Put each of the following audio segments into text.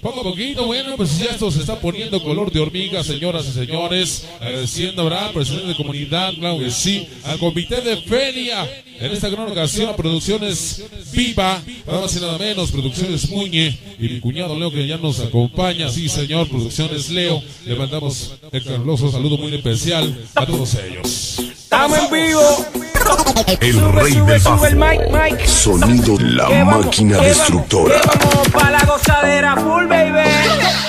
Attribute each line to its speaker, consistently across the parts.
Speaker 1: Poco a poquito, bueno, pues ya esto se está poniendo color de hormiga, señoras y señores. Agradeciendo a presidente de comunidad, claro que sí, al comité de feria. En esta gran ocasión, Producciones Viva, nada más y nada menos, Producciones Muñe y mi cuñado Leo que ya nos acompaña. Sí, señor, Producciones Leo. Le mandamos el caluroso saludo muy especial a todos ellos.
Speaker 2: Estamos en vivo.
Speaker 3: El
Speaker 2: Sube,
Speaker 3: rey
Speaker 2: sube,
Speaker 3: del
Speaker 2: sube el
Speaker 3: bajo.
Speaker 2: mic, mic.
Speaker 3: Sonido la máquina
Speaker 2: que
Speaker 3: destructora.
Speaker 2: Vamos pa' la gozadera full, baby.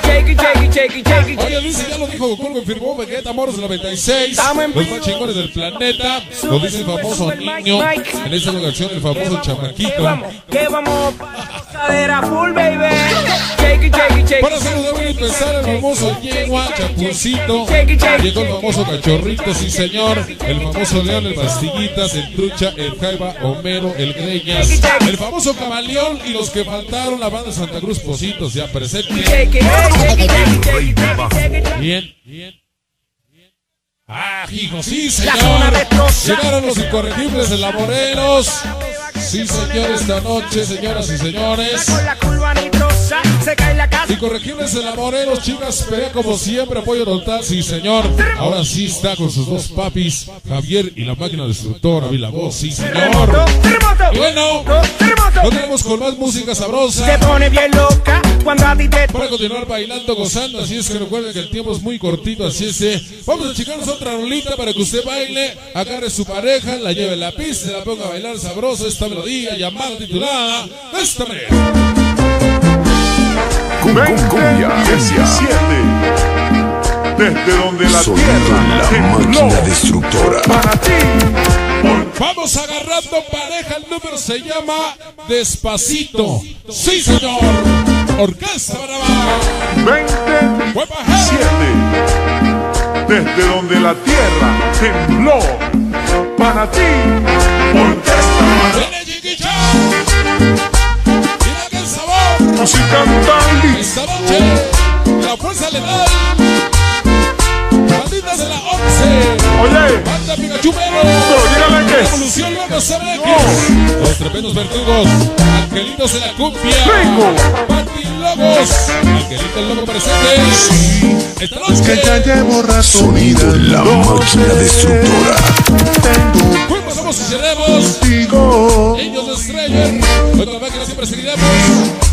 Speaker 2: Shake it, shake it, shake it, shake it.
Speaker 1: Oye, Luis, ya lo dijo, Goku confirmó Vegeta Moros 96.
Speaker 2: Estamos en
Speaker 1: Los más chingones del planeta. Lo dice el famoso niño.
Speaker 2: mic.
Speaker 1: En esta ocasión, el famoso
Speaker 2: vamos, Que
Speaker 1: chamaquito.
Speaker 2: vamos, que vamos pa' la gozadera full, baby. Shake it, shake it, shake
Speaker 1: Para saludar empezar el famoso Yegua, Chapucito. Llegó el famoso Cachorrito, sí señor. El famoso León, el Bastillitas, el Trucha, el Jaiba, Homero, el Greñas. El famoso Camaleón y los que faltaron, la banda Santa Cruz Positos, ya presente. Bien, bien. Ah, hijo, sí, señor. Llegaron los incorregibles de la Morelos. Sí, señor, esta noche, señoras y señores.
Speaker 2: Se cae la casa.
Speaker 1: Incorregibles de la Morelos, chicas, pelea como siempre, apoyo total, sí, señor. Ahora sí está con sus dos papis, Javier y la máquina destructora, y la voz, sí, señor. Y bueno,
Speaker 2: Terremoto.
Speaker 1: continuamos con más música
Speaker 2: Se
Speaker 1: sabrosa.
Speaker 2: pone bien loca cuando a ti te
Speaker 1: Para continuar bailando, gozando, así es que recuerden que el tiempo es muy cortito, así es que vamos a checarnos otra rolita para que usted baile, agarre su pareja, la lleve a la pista, y la ponga a bailar sabroso esta melodía llamada titulada esta manera.
Speaker 3: Cum- cum- Cumbia, cumbia.
Speaker 4: Desde donde la
Speaker 3: Sonido
Speaker 4: tierra
Speaker 3: la
Speaker 4: tembló
Speaker 3: máquina destructora.
Speaker 4: para ti.
Speaker 1: Vamos agarrando pareja, el número se llama Despacito. Sí, señor. Orquesta Brava.
Speaker 4: 27. Desde donde la tierra tembló para ti. Orquesta.
Speaker 1: Viene Locos MX. Los tremendos verdugos. Angelitos de la cumbia. Pati Lobos. Angelito el Loco presente. Esta noche.
Speaker 4: llevo rato
Speaker 3: Sonido la máquina destructora.
Speaker 1: Fuimos, somos y seremos.
Speaker 4: Contigo
Speaker 1: Ellos de Strayer. Nuestra máquina siempre seguiremos.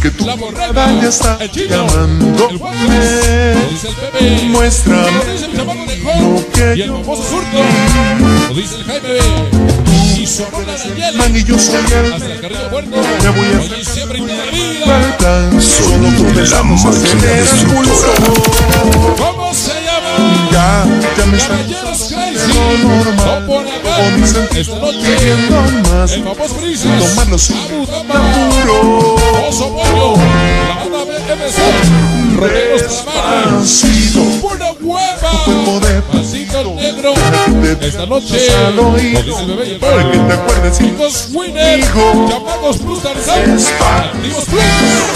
Speaker 4: que tu
Speaker 1: La borrega.
Speaker 4: mirada ya está
Speaker 1: El chino.
Speaker 4: llamándome.
Speaker 1: El dice el Pepe.
Speaker 4: Muéstrame
Speaker 1: Lo dice el chamaco de Juan.
Speaker 4: que
Speaker 1: Y el famoso surto. Lo dice el Jaime.
Speaker 4: Man y yo soy el. Me voy a solo comenzamos el pulso.
Speaker 1: ¿Cómo se llama?
Speaker 4: Ya, ya me está normal.
Speaker 1: No.
Speaker 4: O
Speaker 1: Esta
Speaker 4: estoy
Speaker 1: noche.
Speaker 4: queriendo más. Tomarlo sin apuro.
Speaker 1: Oso Pollo. La banda BMC. Roderos para la
Speaker 4: Despacito.
Speaker 1: Hueva.
Speaker 4: cuerpo de
Speaker 1: Pasito negro. Esta noche. Lo dice el bebé
Speaker 4: Para que te acuerdes
Speaker 1: Chicos Winner. Llamados Plus Tarzán. Activos Plus.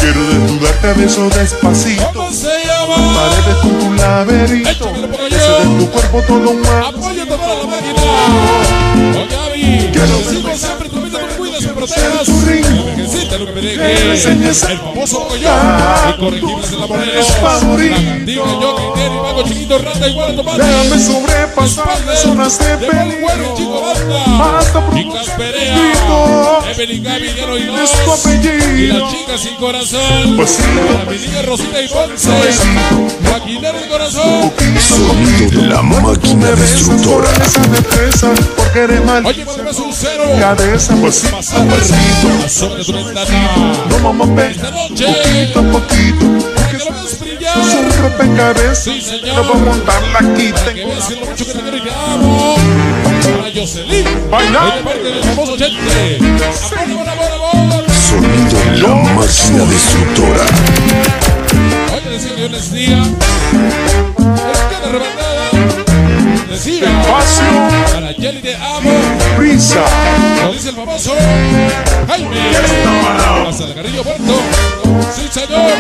Speaker 4: quiero desnudarte a beso despacito.
Speaker 1: ¿Cómo se llama?
Speaker 4: Paredes con tu laberinto. Ese de tu cuerpo todo mar.
Speaker 1: Apoyo toda la máquina. Oye. Te sigo siempre. Tú mismo me cuidas, me protejas.
Speaker 4: Que
Speaker 1: El famoso collón. En la morena.
Speaker 4: Es favorito.
Speaker 1: La cantina, yo, Quintero y Mago Chiquito, Rata, igual a tomate.
Speaker 4: Déjame sobrepasar las zonas de
Speaker 1: y chico
Speaker 4: peligro.
Speaker 1: banda.
Speaker 4: Grito.
Speaker 1: Evelyn y. Y las chicas sin corazón. Mi niña Rosita y Ponce. Maquinero y corazón.
Speaker 3: Sonido la máquina destructora.
Speaker 4: Esa depresa, porque eres mal.
Speaker 1: Oye, ves un cero.
Speaker 4: Cabeza, pasito,
Speaker 1: Pasando
Speaker 4: pasito.
Speaker 1: la zona de tu ventana.
Speaker 4: No vamos a ver.
Speaker 1: Esta noche.
Speaker 4: Poquito a poquito.
Speaker 1: Para que lo veas brillar.
Speaker 4: Es un rompecabezas.
Speaker 1: Sí, señor.
Speaker 4: No voy a montarla aquí.
Speaker 1: Para que veas lo mucho que te. Para Jocelyn. Parte del famoso Chente.
Speaker 3: Sonido la máquina destructora.
Speaker 1: Oye. Decía.
Speaker 4: Espacio,
Speaker 1: Para Jelly te amo.
Speaker 4: prisa.
Speaker 1: Lo dice el famoso Jaime. Hasta el Carrillo Puerto. Sí, señor.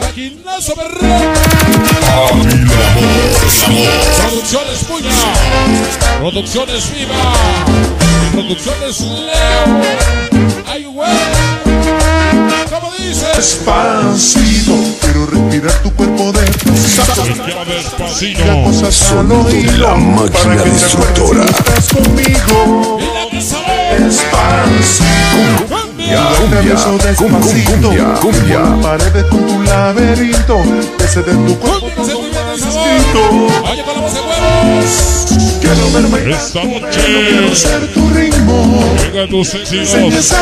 Speaker 1: Maquinazo Berrón. Producciones Puña. Producciones Viva. Producciones Leo.
Speaker 4: Despacito, quiero estirar tu cuerpo de
Speaker 1: despacito.
Speaker 4: cosas al
Speaker 3: Sonido
Speaker 4: oído
Speaker 3: la máquina
Speaker 4: para que te
Speaker 3: destructora.
Speaker 4: conmigo. Despacito.
Speaker 3: Cumbia, cumbia, cumbia,
Speaker 4: paredes con tu laberinto ese de tu cuerpo todo
Speaker 1: y la
Speaker 4: quiero verme
Speaker 1: Esta
Speaker 4: quiero
Speaker 1: noche.
Speaker 4: ser tu ritmo.
Speaker 1: Venga tus éxitos.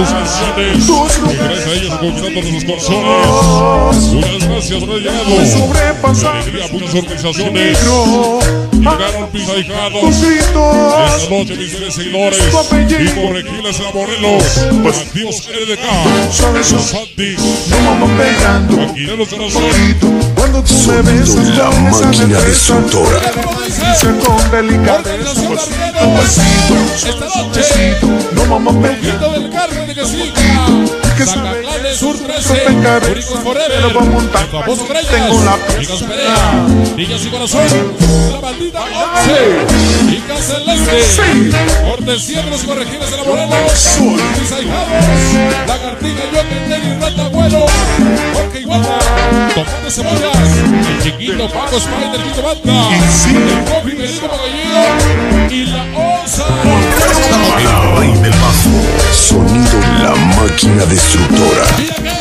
Speaker 1: Y gracias a ellos conquistando corazones. Muchas gracias por haber llegado.
Speaker 4: sobrepasar
Speaker 1: Alegría, muchas organizaciones.
Speaker 4: negro.
Speaker 1: Llegaron mis
Speaker 4: tus
Speaker 1: ahijados.
Speaker 4: gritos.
Speaker 1: Esta noche mis tres seguidores. Y Corregiles a Morelos, LDK, Corazón,
Speaker 4: poquito cuando tú me besas
Speaker 3: la máquina destructora.
Speaker 4: con delicadeza pasito pasito pasito no vamos
Speaker 1: de Casica,
Speaker 4: Que sabe-
Speaker 1: Zacatlán Sur 13,
Speaker 4: Rompecabezas.
Speaker 1: Únicos Forever, el famoso
Speaker 4: la
Speaker 1: Chicas Perea, y Corazón, la maldita Once, Chica Celeste,
Speaker 4: Sí.
Speaker 1: Cortesía de los Corregiles de la Morelos, mis ahijados, Lagartija, Joker, y Rata Bueno, Jorge Iguana, Tomate Cebollas, el chiquito Paco Spider, Quito Banda, el Coffee Perico Magallino y la Onza.
Speaker 3: Rey del bajo. Sonido la máquina destructora.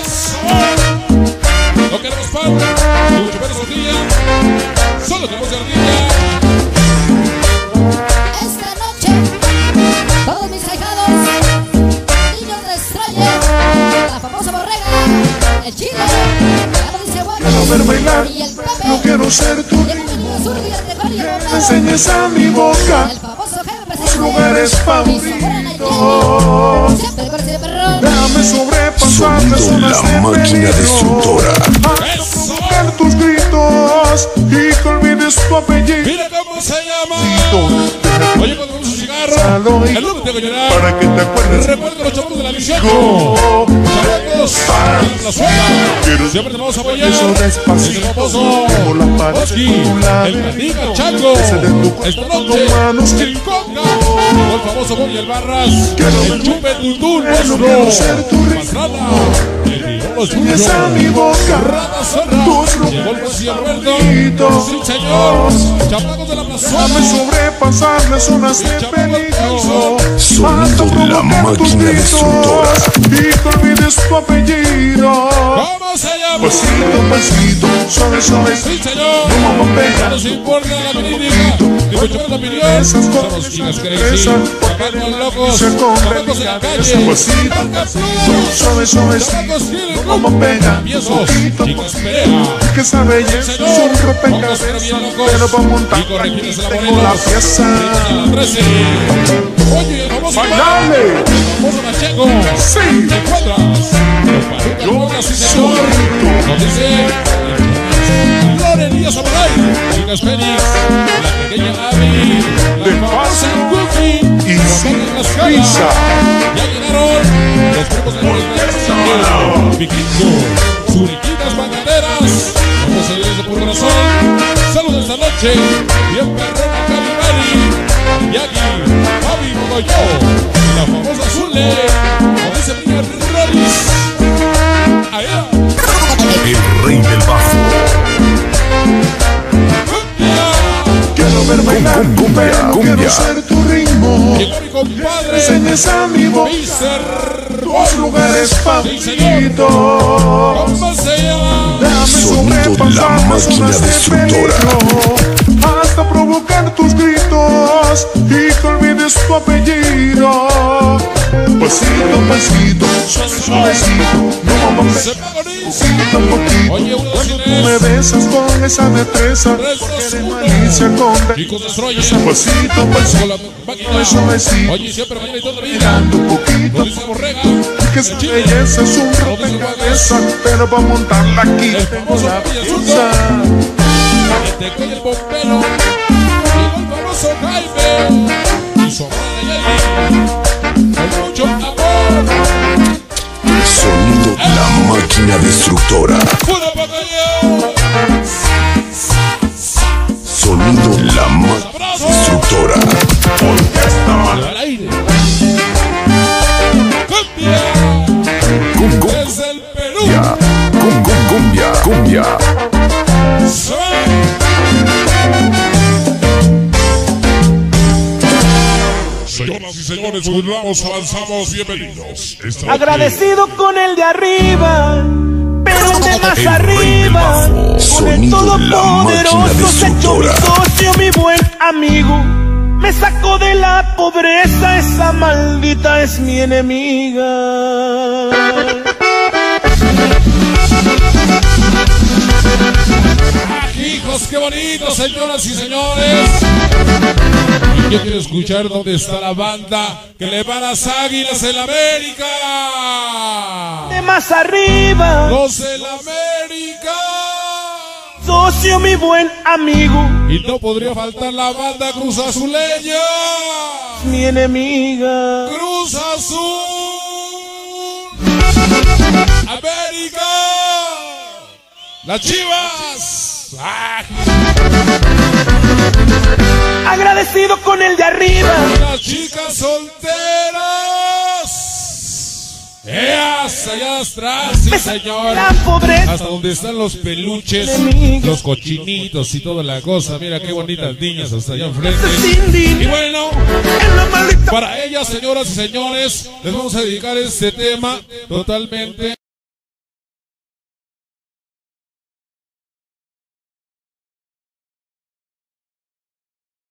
Speaker 4: Lugares favoritos Dame sobrepasar
Speaker 3: Sonido
Speaker 4: zonas de
Speaker 3: máquina destructora.
Speaker 4: Provocar tus gritos y que olvides tu apellido.
Speaker 1: A llorar.
Speaker 4: Para que te acuerdes
Speaker 1: Recuerda los chavos de la 18.
Speaker 4: Go.
Speaker 1: Chamacos, de la suela. Siempre te vamos a apoyar.
Speaker 4: Eso despacito. Como la pared
Speaker 1: el
Speaker 4: tu cuerpo
Speaker 1: Esta noche, el Conga. El famoso Bobby el Barras. El Chupe Tutún, nuestro.
Speaker 4: ser Enseñes a mi boca tus favoritos.
Speaker 1: Sí, señor. Chamacos de la
Speaker 4: Dame
Speaker 1: plazuela.
Speaker 4: sobrepasar las zonas de peligro Hasta provocar tus gritos. Y que olvides tu apellido
Speaker 1: ¿Cómo se llama?
Speaker 4: Pasito, pasito, suave, suave
Speaker 1: Sí, señor.
Speaker 4: No vamos
Speaker 1: No nos importa la crítica, ni mucho menos opinión.
Speaker 4: Esas
Speaker 1: Somos chicas chamacos locos,
Speaker 4: Se con
Speaker 1: chamacos en la
Speaker 4: delicadeza,
Speaker 1: calle,
Speaker 4: pasito, pasito, suave,
Speaker 1: chamacos
Speaker 4: vamos pegando
Speaker 1: Piensos,
Speaker 4: poquito,
Speaker 1: chicas perea.
Speaker 4: Que esa belleza es un
Speaker 1: vamos
Speaker 4: rompecabezas
Speaker 1: a
Speaker 4: Pero para montar
Speaker 1: la
Speaker 4: tengo la pieza
Speaker 1: Ricos a la 13. Oye, el famoso
Speaker 4: ¡Bailale!
Speaker 1: el famoso Pacheco.
Speaker 4: Sí.
Speaker 1: ¿Te encuentras? Yo, señor. Nos dice Lorería Samurai, Chicas Fénix, la pequeña Abby, la famosa Goofy,
Speaker 4: Y
Speaker 1: Mascada.
Speaker 4: prisa.
Speaker 1: Ya llegaron los grupos de Moreno, Vikingo, Suriquitas Bangaderas, vamos a de puro corazón. Saludos esta noche, bien perrona Calibari, Yagi, Fabi Mogoyo, la famosa Zule, Cumbia,
Speaker 3: cumbia.
Speaker 4: quiero ser tu ritmo.
Speaker 1: Llegó mi compadre,
Speaker 4: Enseñes a mi tus lugares favoritos
Speaker 3: Sonido la máquina destructora.
Speaker 4: peligro, Hasta provocar tus gritos Y que olvides tu apellido Pasito, pasito, suave, suavecito No vamos a poquito. A poquito Cuando tú me besas con esa destreza Porque eres malicia con
Speaker 1: Destroyer,
Speaker 4: Pasito,
Speaker 1: con
Speaker 4: pasito suavecito
Speaker 1: Oye, siempre mañana y toda la vida.
Speaker 4: Dando poquito. Que
Speaker 1: el
Speaker 4: esa belleza es un rompecabezas Pero para montarla aquí. Tengo la pieza
Speaker 1: el teco y el bombero. Llegó el famoso Jaime
Speaker 3: máquina destructora.
Speaker 1: Avanzamos, bienvenidos. Esta
Speaker 2: Agradecido con el de arriba, pero el de más
Speaker 3: El
Speaker 2: arriba. Con el todopoderoso se echó mi socio, mi buen amigo. Me sacó de la pobreza, esa maldita es mi enemiga.
Speaker 1: Qué bonito, señoras y señores. Yo quiero escuchar dónde está la banda que le va a las águilas en la América.
Speaker 2: De más arriba,
Speaker 1: Los del América.
Speaker 2: socio, mi buen amigo.
Speaker 1: Y no podría faltar la banda Cruz Azuleña.
Speaker 2: Mi enemiga.
Speaker 1: Cruz Azul. América. Las Chivas. Ah,
Speaker 2: Agradecido con el de arriba.
Speaker 1: las chicas solteras. ¡Eas! Allá atrás, sí, señor. Hasta donde están los peluches, los cochinitos y toda la cosa. Mira qué bonitas niñas hasta allá enfrente. Y bueno, para ellas, señoras y señores, les vamos a dedicar este tema totalmente.